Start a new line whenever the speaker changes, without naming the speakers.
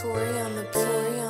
Tory on the beat.